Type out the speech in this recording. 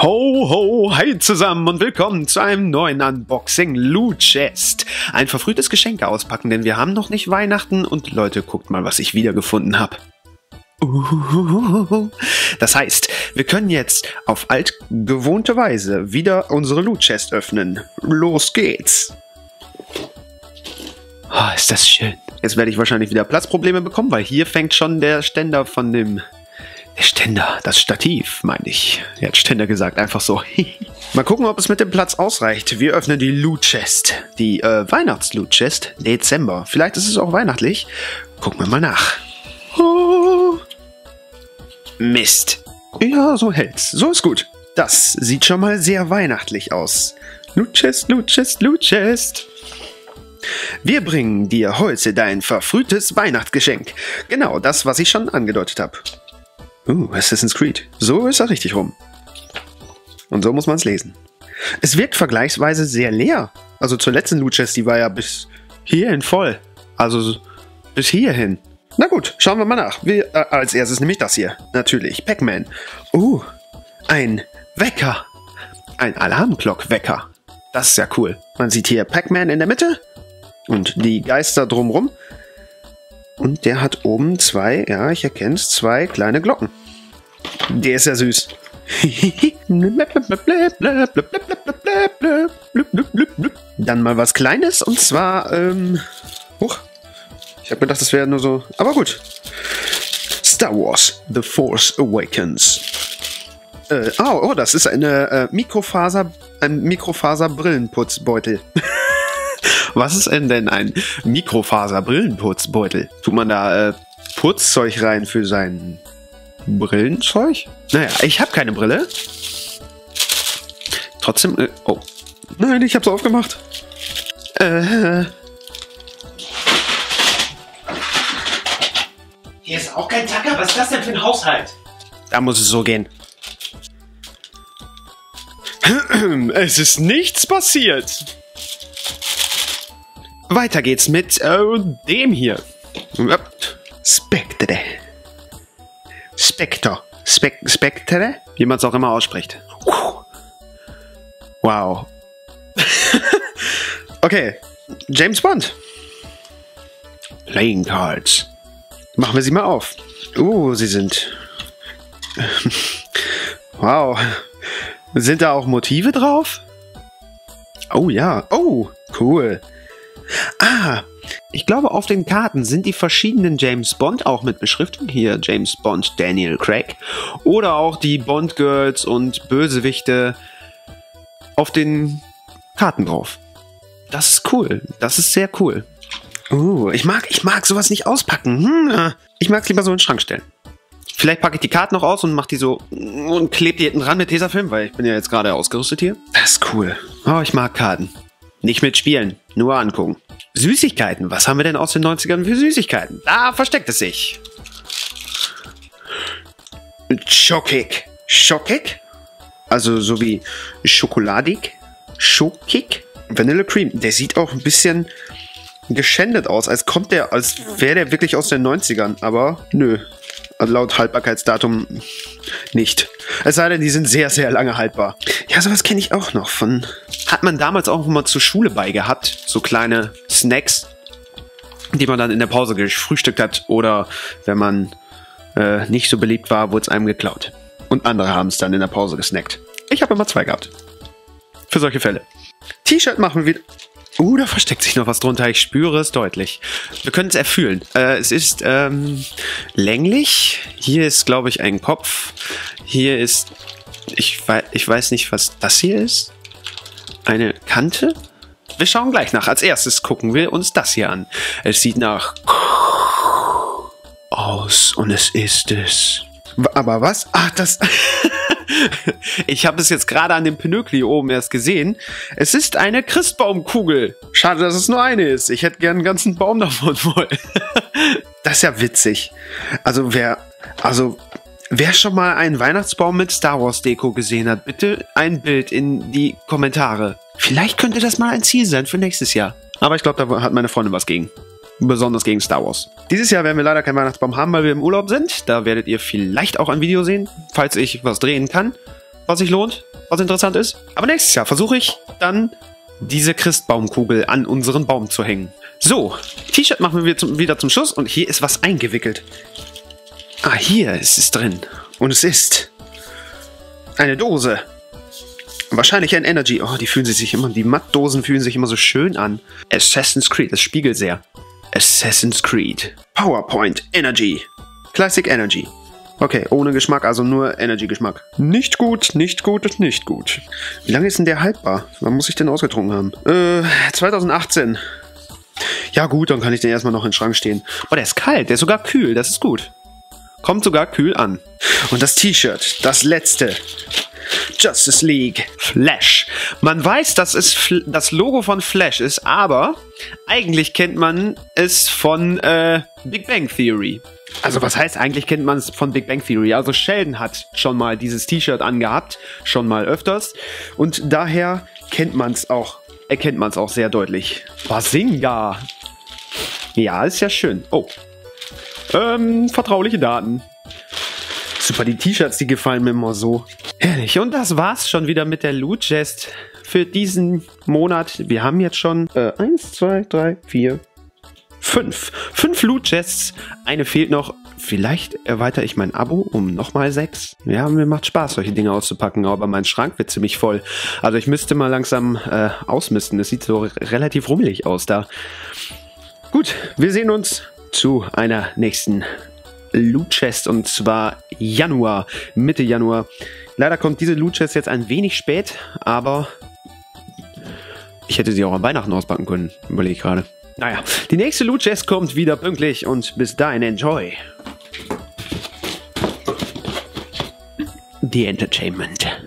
Ho, ho, hi zusammen und willkommen zu einem neuen Unboxing Loot Chest. Ein verfrühtes Geschenk auspacken, denn wir haben noch nicht Weihnachten und Leute, guckt mal, was ich wiedergefunden habe. Das heißt, wir können jetzt auf altgewohnte Weise wieder unsere Loot Chest öffnen. Los geht's! Oh, ist das schön. Jetzt werde ich wahrscheinlich wieder Platzprobleme bekommen, weil hier fängt schon der Ständer von dem Ständer, das Stativ, meine ich. Er hat Ständer gesagt, einfach so. Mal gucken, ob es mit dem Platz ausreicht. Wir öffnen die Loot Chest. Die äh, Weihnachts-Loot Chest. Dezember. Vielleicht ist es auch weihnachtlich. Gucken wir mal nach. Oh. Mist. Ja, so hält's. So ist gut. Das sieht schon mal sehr weihnachtlich aus. Loot Chest, Loot Chest, Loot Chest. Wir bringen dir heute dein verfrühtes Weihnachtsgeschenk. Genau das, was ich schon angedeutet habe. Uh, Assassin's Creed. So ist er richtig rum. Und so muss man es lesen. Es wirkt vergleichsweise sehr leer. Also zur letzten Loot Chest, die war ja bis hierhin voll. Also bis hierhin. Na gut, schauen wir mal nach. Wir, äh, als erstes nämlich das hier. Natürlich, Pac-Man. Uh, ein Wecker. Ein Alarmglock-Wecker. Das ist ja cool. Man sieht hier Pac-Man in der Mitte und die Geister drumrum. Und der hat oben zwei, ja, ich erkenne es, zwei kleine Glocken. Der ist ja süß. Dann mal was Kleines und zwar, ähm, huch, ich habe gedacht, das wäre nur so, aber gut. Star Wars The Force Awakens. Äh, oh, oh, das ist eine äh, Mikrofaser, ein Mikrofaser-Brillenputzbeutel. Was ist denn ein Mikrofaser-Brillenputzbeutel? Tut man da äh, Putzzeug rein für sein Brillenzeug? Naja, ich habe keine Brille. Trotzdem, äh, oh. Nein, ich hab's aufgemacht. Äh. Hier ist auch kein Tacker. Was ist das denn für ein Haushalt? Da muss es so gehen. Es ist nichts passiert. Weiter geht's mit äh, dem hier. Spectre. Spectre. Spek Spectre? Wie man es auch immer ausspricht. Wow. okay. James Bond. Playing Cards. Machen wir sie mal auf. Uh, sie sind. wow. Sind da auch Motive drauf? Oh ja. Oh, cool. Ah, ich glaube, auf den Karten sind die verschiedenen James Bond auch mit Beschriftung. Hier James Bond Daniel Craig. Oder auch die Bond Girls und Bösewichte auf den Karten drauf. Das ist cool. Das ist sehr cool. Uh, ich mag, ich mag sowas nicht auspacken. Hm, ich mag es lieber so in den Schrank stellen. Vielleicht packe ich die Karten noch aus und mache die so und klebe die hinten ran mit Tesafilm, weil ich bin ja jetzt gerade ausgerüstet hier. Das ist cool. Oh, ich mag Karten. Nicht mitspielen, nur angucken. Süßigkeiten. Was haben wir denn aus den 90ern für Süßigkeiten? Da versteckt es sich. Schokik. Schokik? Also so wie schokoladig. Schokik? Vanilla Cream. Der sieht auch ein bisschen geschändet aus, als kommt der, als wäre der wirklich aus den 90ern. Aber nö, also laut Haltbarkeitsdatum nicht. Es sei denn, die sind sehr, sehr lange haltbar. Ja, sowas kenne ich auch noch von. Hat man damals auch mal zur Schule bei gehabt. So kleine Snacks, die man dann in der Pause gefrühstückt hat. Oder wenn man äh, nicht so beliebt war, wurde es einem geklaut. Und andere haben es dann in der Pause gesnackt. Ich habe immer zwei gehabt. Für solche Fälle. T-Shirt machen wir. Uh, da versteckt sich noch was drunter. Ich spüre es deutlich. Wir können es erfühlen. Äh, es ist ähm, länglich. Hier ist, glaube ich, ein Kopf. Hier ist... Ich, wei ich weiß nicht, was das hier ist. Eine Kante? Wir schauen gleich nach. Als erstes gucken wir uns das hier an. Es sieht nach... aus und es ist es. Aber was? Ach, das... ich habe es jetzt gerade an dem Pinökli oben erst gesehen. Es ist eine Christbaumkugel. Schade, dass es nur eine ist. Ich hätte gern einen ganzen Baum davon voll. das ist ja witzig. Also wer, also wer schon mal einen Weihnachtsbaum mit Star Wars Deko gesehen hat, bitte ein Bild in die Kommentare. Vielleicht könnte das mal ein Ziel sein für nächstes Jahr. Aber ich glaube, da hat meine Freundin was gegen besonders gegen Star Wars. Dieses Jahr werden wir leider keinen Weihnachtsbaum haben, weil wir im Urlaub sind. Da werdet ihr vielleicht auch ein Video sehen, falls ich was drehen kann. was sich lohnt, was interessant ist. Aber nächstes Jahr versuche ich dann diese Christbaumkugel an unseren Baum zu hängen. So, T-Shirt machen wir zum, wieder zum Schluss und hier ist was eingewickelt. Ah, hier ist es drin. Und es ist eine Dose. Wahrscheinlich ein Energy. Oh, die fühlen sich immer, die Mattdosen fühlen sich immer so schön an. Assassin's Creed, das spiegelt sehr. Assassin's Creed. PowerPoint Energy. Classic Energy. Okay, ohne Geschmack, also nur Energy-Geschmack. Nicht gut, nicht gut, nicht gut. Wie lange ist denn der haltbar? Wann muss ich den ausgetrunken haben? Äh, 2018. Ja gut, dann kann ich den erstmal noch in den Schrank stehen. Oh, der ist kalt, der ist sogar kühl, das ist gut. Kommt sogar kühl an. Und das T-Shirt, das letzte. Justice League Flash. Man weiß, dass es das Logo von Flash ist, aber eigentlich kennt man es von äh, Big Bang Theory. Also was heißt eigentlich kennt man es von Big Bang Theory? Also Sheldon hat schon mal dieses T-Shirt angehabt, schon mal öfters und daher kennt man es auch, erkennt man es auch sehr deutlich. Basinga. Ja, ist ja schön. Oh. Ähm, vertrauliche Daten. Super, die T-Shirts, die gefallen mir immer so. Herrlich. Und das war's schon wieder mit der Loot Chest für diesen Monat. Wir haben jetzt schon äh, eins, zwei, drei, vier, fünf. Fünf Loot Chests. Eine fehlt noch. Vielleicht erweitere ich mein Abo um nochmal sechs. Ja, mir macht Spaß, solche Dinge auszupacken, aber mein Schrank wird ziemlich voll. Also ich müsste mal langsam äh, ausmisten. Es sieht so relativ rummelig aus da. Gut, wir sehen uns zu einer nächsten Loot Chest und zwar Januar, Mitte Januar. Leider kommt diese Loot Chest jetzt ein wenig spät, aber ich hätte sie auch am Weihnachten auspacken können, überlege ich gerade. Naja, die nächste Loot Chest kommt wieder pünktlich und bis dahin enjoy. The Entertainment.